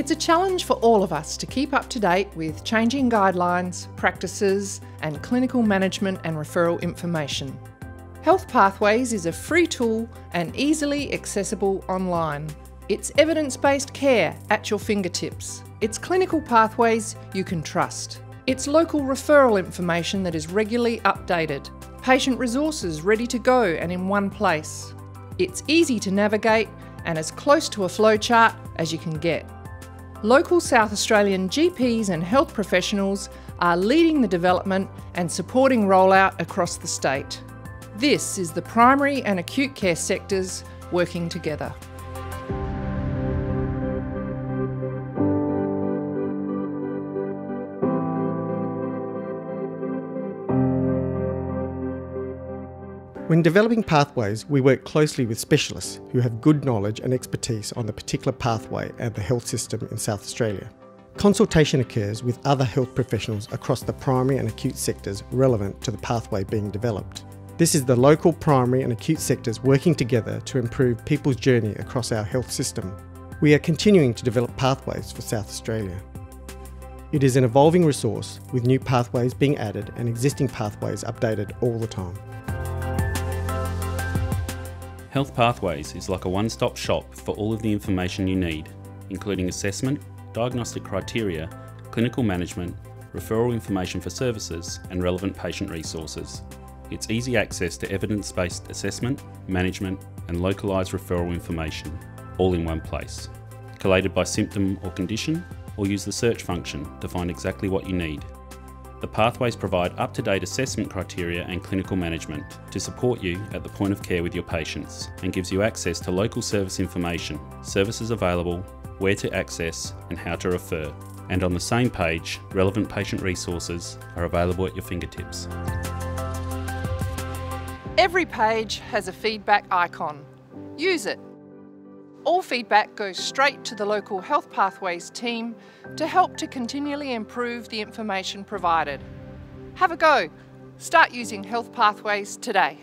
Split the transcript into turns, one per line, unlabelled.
It's a challenge for all of us to keep up to date with changing guidelines, practices, and clinical management and referral information. Health Pathways is a free tool and easily accessible online. It's evidence based care at your fingertips. It's clinical pathways you can trust. It's local referral information that is regularly updated. Patient resources ready to go and in one place. It's easy to navigate and as close to a flowchart as you can get. Local South Australian GPs and health professionals are leading the development and supporting rollout across the state. This is the primary and acute care sectors working together.
When developing pathways, we work closely with specialists who have good knowledge and expertise on the particular pathway and the health system in South Australia. Consultation occurs with other health professionals across the primary and acute sectors relevant to the pathway being developed. This is the local primary and acute sectors working together to improve people's journey across our health system. We are continuing to develop pathways for South Australia. It is an evolving resource with new pathways being added and existing pathways updated all the time.
Health Pathways is like a one stop shop for all of the information you need, including assessment, diagnostic criteria, clinical management, referral information for services, and relevant patient resources. It's easy access to evidence based assessment, management, and localised referral information, all in one place. Collated by symptom or condition, or use the search function to find exactly what you need the pathways provide up to date assessment criteria and clinical management to support you at the point of care with your patients and gives you access to local service information, services available, where to access, and how to refer. And on the same page, relevant patient resources are available at your fingertips.
Every page has a feedback icon. Use it all feedback goes straight to the local Health Pathways team to help to continually improve the information provided. Have a go. Start using Health Pathways today.